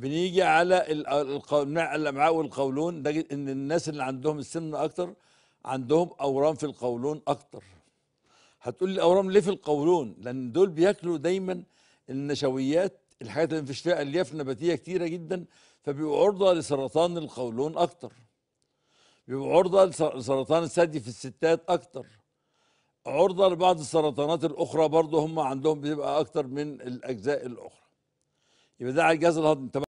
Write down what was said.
بنيجي على الامعاء والقولون نجد إن الناس اللي عندهم السمنه أكتر عندهم أورام في القولون أكتر. هتقول لي أورام ليه في القولون؟ لأن دول بياكلوا دايما النشويات الحاجات اللي مفيش فيها ألياف نباتية كتيرة جدا فبيبقوا عرضة لسرطان القولون أكتر. بيبقوا عرضة لسرطان الثدي في الستات أكتر. عرضة لبعض السرطانات الأخرى برضه هم عندهم بتبقى أكتر من الأجزاء الأخرى. يبقى ده على الجهاز الهضمي.